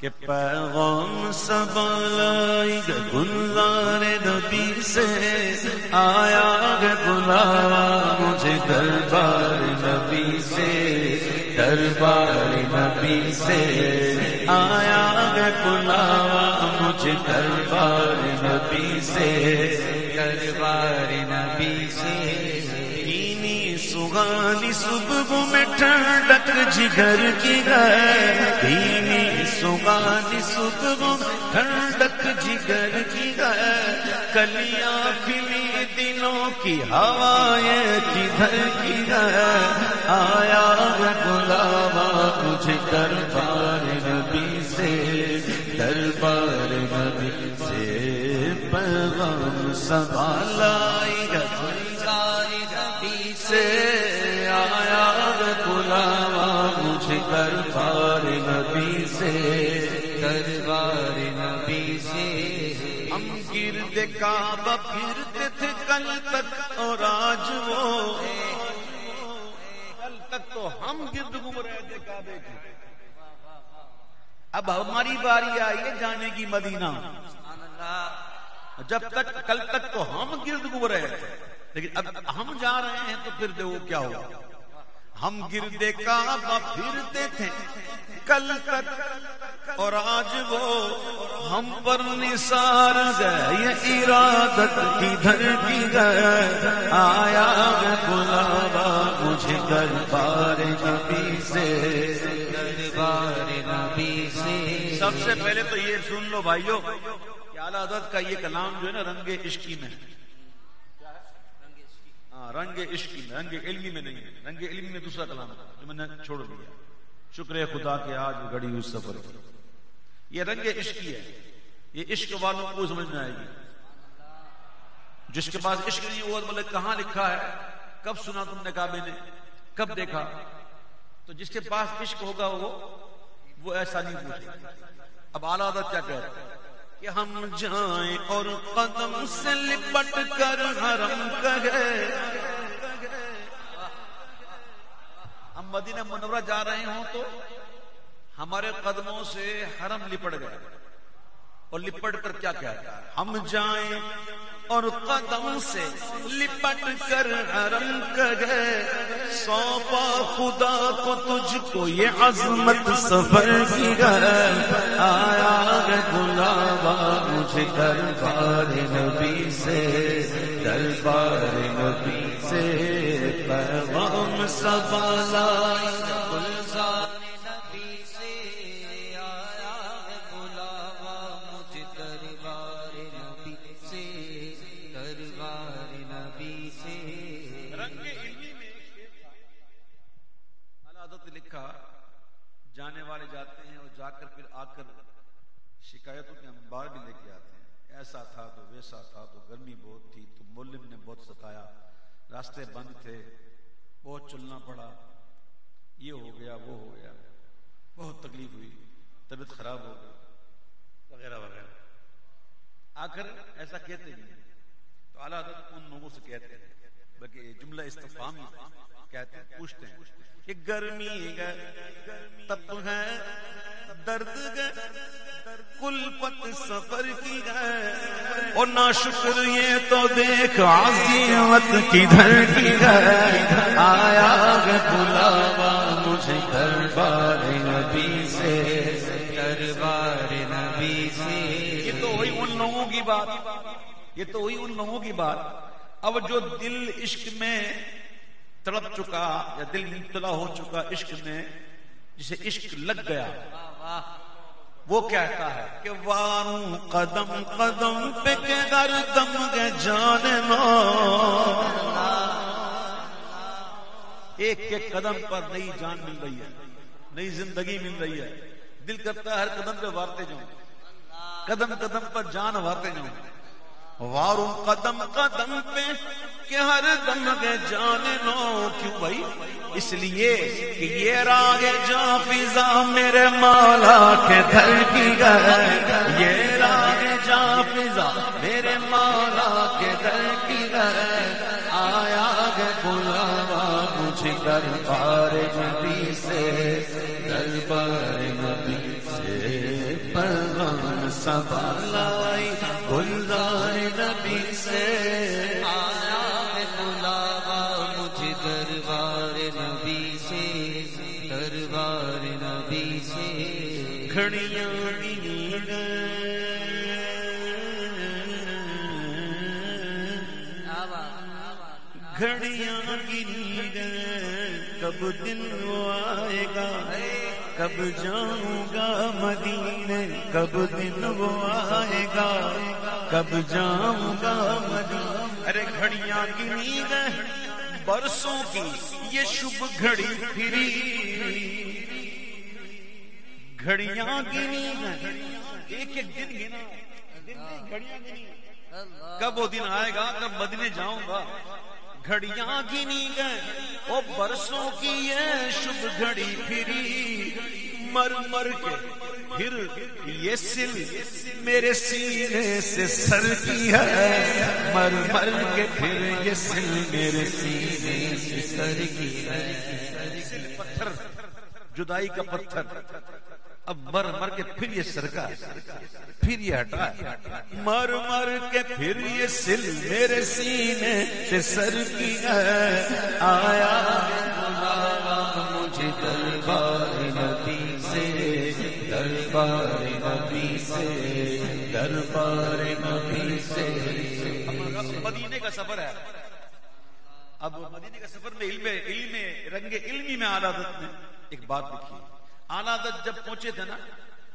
کہ پیغام سب لائی گے گلزار نبی سے، آیا گے بلاوا مجھے دربار نبی سے، دربار نبی سے، آیا گے بلاوا مجھے دربار نبی سے، دربار نبی سے۔ سگانی صبح میں ٹھنڈک جگر کی گئے صبح میں ٹھنڈک جگر کی گئے کلیاں کھلی دنوں کی ہوائیں کدھر کی گئے آیا ہے بلاوا مجھے دربار نبی سے، دربار نبی سے۔ پیغام سوال آئی نبی سے۔ آیا ہے بلاوا مجھے دربار نبی سے۔ دربار نبی سے۔ ہم گرد کعبہ پھرتے تھے کل تک اور آج وہ۔ کل تک تو ہم گرد گھوم رہے تھے کعبے کی اب ہماری باری آئی ہے جانے کی مدینہ۔ جب تک کل تک تو ہم گرد گھوم رہے تھے۔ لیکن اب ہم جا رہے ہیں تو پھر دیکھو کیا ہوگا۔ ہم گردے کعبہ پھرتے تھے کل تک اور آج وہ ہم پر نثار گئے یہ ارادت کی دھر کی گئے آیا ہے بلاوا مجھے دربار نبی سے۔ دربار نبی سے۔ سب سے پہلے تو یہ سن لو بھائیو کہ اعلی حضرت کا یہ کلام جو ہے نا، رنگ عشقی میں۔ ہے رنگ عشقی میں، رنگ علمی میں نہیں ہے۔ رنگ علمی میں دوسرا کلام جو میں نے چھوڑ دیا۔ شکر خدا کے آج وہ اس سفر کی یہ رنگ عشقی ہے۔ یہ عشق والوں کو سمجھ میں آئے گی۔ جس کے پاس عشق نہیں ہوا بولے کہاں لکھا ہے؟ کب سنا تم نے کعبے نے؟ کب دیکھا؟ تو جس کے پاس عشق ہوگا وہ وہ ایسا نہیں پوچھے اب اعلیٰ حضرت کیا کہتے ہیں؟ کہ ہم جائیں اور قدم سے لپٹ کر حرم کہے ہم مدینہ منورہ جا رہے ہوں تو ہمارے قدموں سے حرم لپٹ گئے اور لپٹ کر کیا کہتا ہے ہم جائیں اور قدم سے لپٹ کر حرم کہے سونپا خدا کو تجھ کو یہ عظمت سفر کی گئے آیا ہے بلاوا مجھے دربار نبی سے، دربار نبی سے۔ جانے والے جاتے ہیں اور جا کر پھر آ کر شکایتوں کے انبار بھی لے کے آتے ہیں ایسا تھا تو ویسا تھا تو گرمی بہت تھی تو مولم نے بہت ستایا راستے بند تھے۔ بہت چلنا پڑا۔ یہ ہو گیا، وہ ہو گیا۔ بہت تکلیف ہوئی، طبیعت خراب ہو گئی۔ وغیرہ وغیرہ۔ آخر ایسا کہتے نہیں ہیں۔ تو اعلیٰ ان لوگوں سے کہتے ہیں۔ بلکہ یہ جملہ استفامی کہتے ہیں، پوچھتے ہیں کہ گرمی گئے تپ ہے، درد گئے کل پت سفر کی گئے اور نہ شکر یہ تو دیکھ، عظیمت کدھر کی گئے آیا گے بلاوا مجھے دربار نبی سے، دربار نبی سے۔ یہ تو ہوئی ان لوگوں کی بات۔ یہ تو ہوئی ان لوگوں کی بات۔ اب جو دل عشق میں تڑپ چکا یا دل مبتلا ہو چکا عشق میں، جسے عشق لگ گیا، وہ کہتا ہے؟ کہ واروں قدم قدم پہ کے گر دم کے جان ایک ایک قدم پر نئی جان مل رہی ہے، نئی زندگی مل رہی ہے۔ دل کرتا ہے ہر قدم پہ وارتے جاؤں۔ قدم قدم پر جان وارتے جاؤں۔ واروں قدم قدم پہ کہ ہر دم کے جانے نو کیوں بھائی اس لیے کہ یہ راگ جا فضا میرے مولا کے دھر کی گئے یہ راگ جا فضا میرے مولا کے دھر کی گئے آیا گے بلاوا مجھے دربار نبی سے۔ دربار نبی سے پیغام سوالائی گلزار گھڑیاں گنی گئے کب دن وہ آئے گا؟ کب جاؤں گا مدینے؟ کب دن وہ آئے گا؟ کب جاؤں گا مدینے؟ ارے گھڑیاں گنی گئے برسوں کی یہ شب گھڑی پھری۔ گھڑیاں گنی گئے ایک ایک دن گنا گھڑیاں گنی کب وہ دن آئے گا؟ کب مدینے جاؤں گا؟ گھڑیاں گنی گئے وہ برسوں کی یہ شب گھڑی پھری۔ مر مر کے پھر یہ سل میرے سینے سے سر کی ہے۔ مر مر کے پھر یہ سل میرے سینے سے سر کی ہے پتھر، جدائی کا پتھر۔ اب مر مر کے پھر یہ سرکا پھر یہ ہٹا۔ مر مر کے پھر یہ سل میرے سینے سے سر کی ہے۔ آیا مجھے دربار نبی سے دربار نبی سے دربار نبی سے۔ مدینے کا سفر ہے۔ اب مدینے کا سفر میں علم علم رنگ علمی میں اعلیٰ میں۔ ایک بات لکھی اعلیٰ جب پہنچے تھے نا،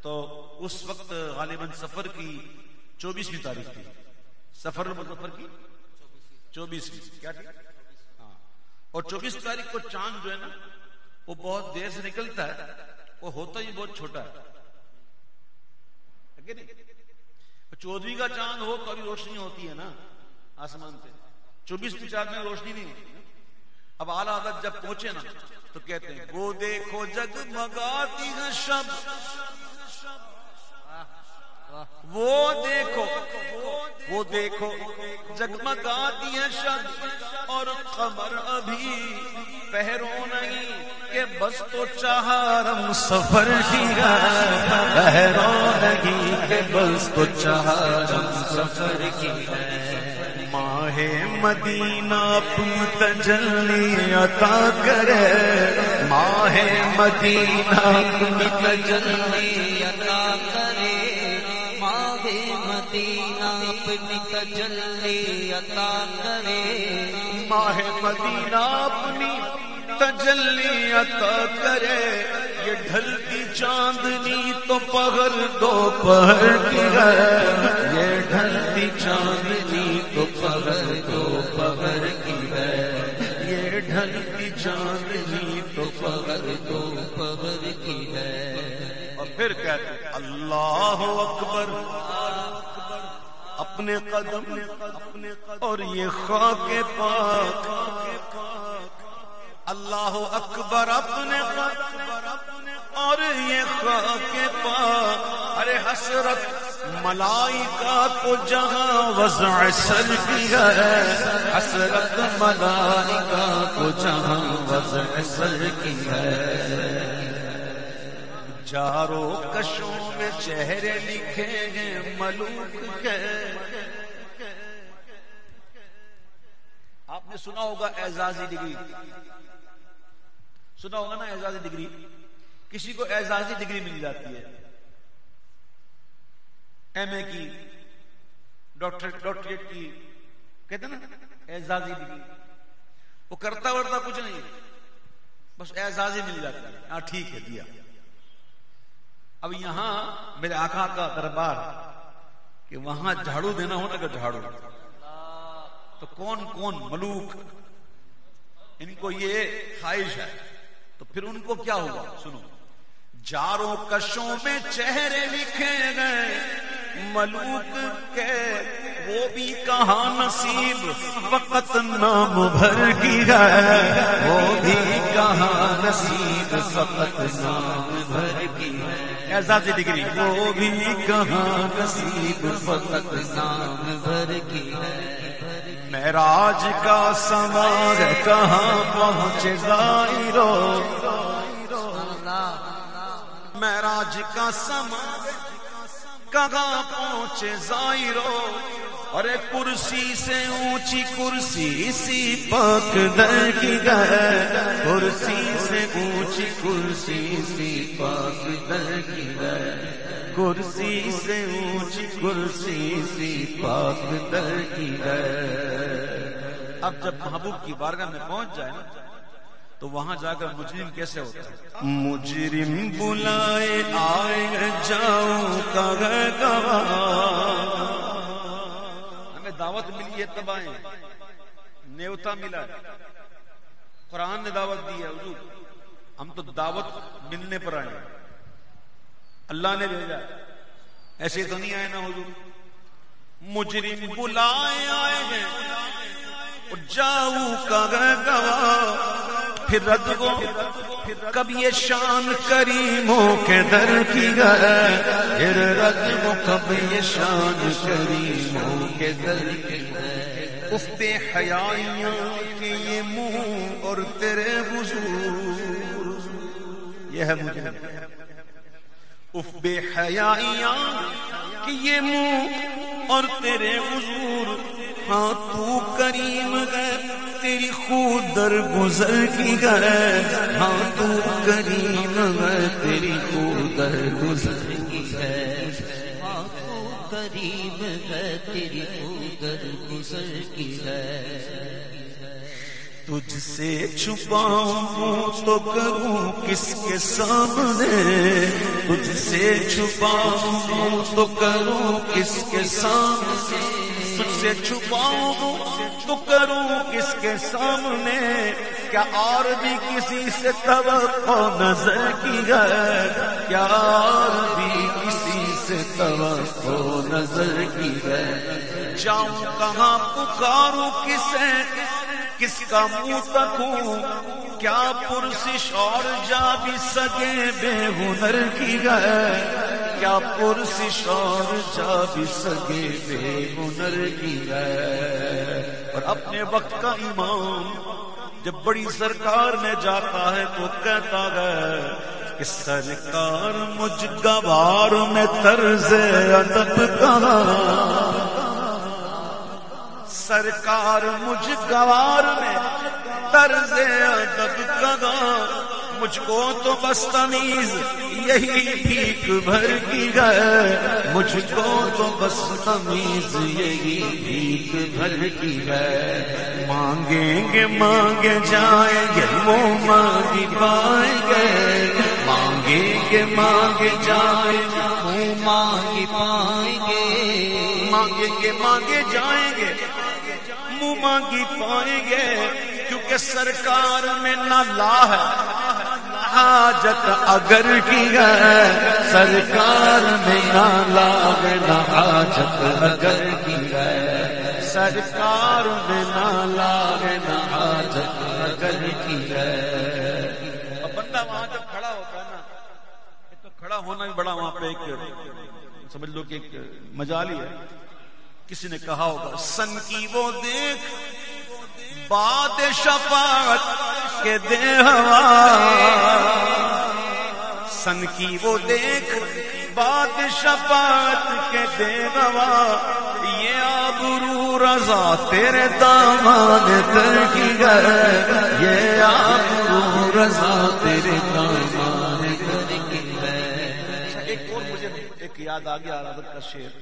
تو اس وقت غالباً سفر کی چوبیسویں تاریخ تھی۔ سفر المظفر کی چوبیسویں۔ کیا تھی؟ ہاں۔ اور چوبیس تاریخ کو چاند جو ہے نا، وہ بہت دیر سے نکلتا ہے، وہ ہوتا ہی بہت چھوٹا ہے۔ چودہویں کا چاند ہو تو ابھی روشنی ہوتی ہے نا، آسمان سے چوبیسویں چاند میں روشنی نہیں ہوتی اب اعلیٰ عادت جب پہنچے نا، تو کہتے ہیں، وہ دیکھو جگمگاتی شب۔ وہ دیکھو وہ دیکھو، جگمگاتی ہے شب اور خبر ابھی۔ پہرو نہیں کہ بس تو چہارم سفر کی پہرو نہیں کہ بس تو چہارم سفر کی ماہ مدینہ تم تجلی عطا کرے۔ مدینہ تم تجلی عطا کرے۔ ماہ مدینہ اپنی تجلی عطا کرے۔ ماہ مدینہ اپنی تجلی عطا کرے۔ یہ ڈھلتی چاندنی تو پہر دو پہر کی ہے۔ یہ ڈھلتی چاندنی تو پہر دو پہر کی ہے۔ یہ ڈھلتی چاندنی تو پہر دو پہر کی ہے۔ اور پھر کہتے اللہ اکبر۔ اپنے قدم اپنے اور یہ خاک پاک۔ اللہ اکبر اپنے اور یہ خاک پاک۔ ارے حسرت، ملائکہ کو جہاں وضع سر کی ہے۔ حسرت، ملائکہ جہاں وضع سر کی ہے۔ چاروں کشوں میں چہرے لکھے ہیں ملوک کے۔ آپ نے سنا ہوگا اعزازی ڈگری۔ سنا ہوگا نا اعزازی ڈگری۔ کسی کو اعزازی ڈگری مل جاتی ہے۔ ایم اے کی، ڈاکٹر، ڈاکٹریٹ کی، کہتے نا، اعزازی ڈگری۔ وہ کرتا ورتا کچھ نہیں۔ بس اعزازی مل جاتی ہے۔ ہاں ٹھیک ہے، دیا۔ اب یہاں میرے آقا کا دربار کہ وہاں جھاڑو دینا ہونا کہ جھاڑو۔ تو کون کون ملوک؟ ان کو یہ خواہش ہے۔ تو پھر ان کو کیا ہوا؟ سنو۔ جاروں کشوں میں چہرے لکھے گئے۔ ملوک کے وہ بھی کہاں نصیب فقط نام بھر کی ہے۔ وہ بھی کہاں نصیب فقط نام بھر کی ہے۔ اعزازی ڈگری۔ وہ بھی کہاں نصیب فقط نام بھر کی ہے۔ معراج کا سمار کہاں پہنچے ظاہرو معراج کا سمار کہاں پہنچے زائرو؟ ارے کرسی سے اونچی کرسی سی پاک در کی گئے کرسی سے اونچی کرسی سی پاک در کی گئے کرسی سے اونچی کرسی سی پاک در کی گئے اب جب محبوب کی بارگاہ میں پہنچ جائے نا، تو وہاں جا کر مجرم کیسے ہوتا ہے؟ مجرم بلائے آئے جاؤ ہمیں دعوت ملی ہے تب آئے نیوتا ملا۔ ہے قرآن نے دعوت دی ہے، حضور۔ ہم تو دعوت ملنے پر آئے اللہ نے بھیجا۔ ایسے تو نہیں آئے نا، حضور۔ مجرم بلائے آئے ہیں۔ جاؤ کا گواہ پھر رد کو۔ کب یہ شان کریموں کے در کی گئے پھر رد کب یہ شان کریموں کے در کی گئے اس پہ حیائیاں کے یہ منہ اور تیرے حضور۔ یہ ہے مجھے۔ اف بے حیائیاں کہ یہ منہ اور تیرے حضور۔ ہاں تو کریم ہے۔ تیری خود در گزر کی گئے۔ ہاں تو کریم ہے تیری خود در گزر کی گئے۔ ہاں تو کریم ہے تیری خود در گزر کی گئے۔ تجھ سے چھپاؤں تو کروں کس کے سامنے؟ تجھ سے چھپاؤں تو کروں کس کے سامنے؟ سے چھپاؤں تو کروں کس کے سامنے؟ کیا اور بھی کسی سے توقع نظر کی گئے کیا اور بھی کسی سے توقع نظر کی گئے جاؤں کہاں پکاروں کسے؟ کس کا منہ تکوں؟ کیا پرسش اور جا بھی سگے بے ہنر کی گئے کیا پرسش اور جا بھی سگے بے ہنر کی گئے اور اپنے وقت کا امام جب بڑی سرکار میں جاتا ہے تو کہتا ہے کہ سرکار مجھ گوار میں طرز ادب کہاں سرکار مجھ گوار میں طرز ادب کگا مجھ کو تو بس تمیز، یہی بھیک بھر کی گئے مجھ کو تو بس تمیز، یہی بھیک بھر کی گئے مانگیں گے مانگے جائیں گے، وہ مانگی پائیں گے۔ مانگیں گے مانگے جائیں گے منہ مانگی پائیں گے۔ مانگیں گے مانگے جائیں گے منہ مانگی پائیں گے۔ کیونکہ سرکار میں نہ لا ہے۔ حاجت اگر کی ہے، سرکار میں نہ نہ حاجت اگر کی ہے۔ سرکار میں نہ نہ حاجت اگر کی ہے۔ بندہ وہاں جب کھڑا ہوتا ہے نا تو کھڑا ہونا بھی بڑا وہاں پہ ایک سمجھ لو کہ ایک مجالی ہے۔ کسی نے کہا ہوگا سن کی وہ دیکھ باد شفاعت کے دے ہوا۔ سن کی وہ دیکھ باد شفاعت کے دے ہوا۔ یہ آبرو رضا تیرے دامان تر کی گئے یہ آبرو رضا تیرے دامان تر کی گئے اچھا، ایک اور مجھے ایک یاد آ گیا عربت کا شعر۔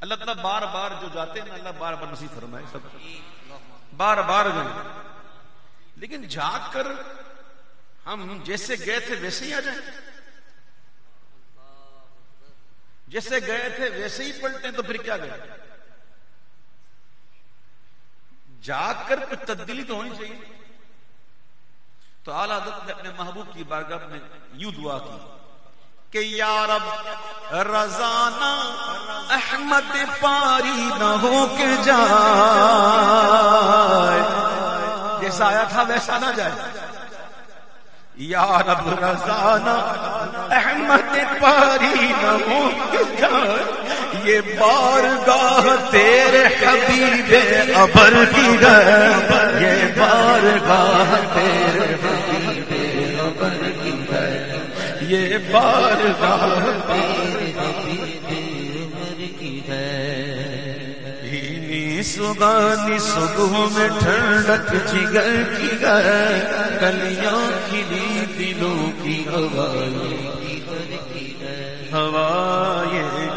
اللہ تعالیٰ بار بار جو جاتے ہیں، اللہ بار بار نصیب فرمائے۔ سب بار بار گئے لیکن جا کر ہم جیسے گئے تھے ویسے ہی آ جائیں۔ جیسے گئے تھے ویسے ہی پلٹے تو پھر کیا گئے جا کر کچھ تبدیلی تو ہونی چاہیے۔ تو اعلیٰ نے اپنے محبوب کی بارگاہ میں یوں دعا کی کہ یا رب رضانا احمد پاری نہ ہو کے جائے۔ جیسا آیا تھا ویسا نہ جائے۔ یا رب رضانا احمد پاری نہ یہ بارگاہ تیرے حبیب ابر کی گئے یہ بارگاہ تیرے حبیب ابر کی گئے یہ بارگاہ سگانی صبح میں ٹھنڈک جگر کی گئے کلیاں کھلی دلوں کی ہوائیں ہوائیں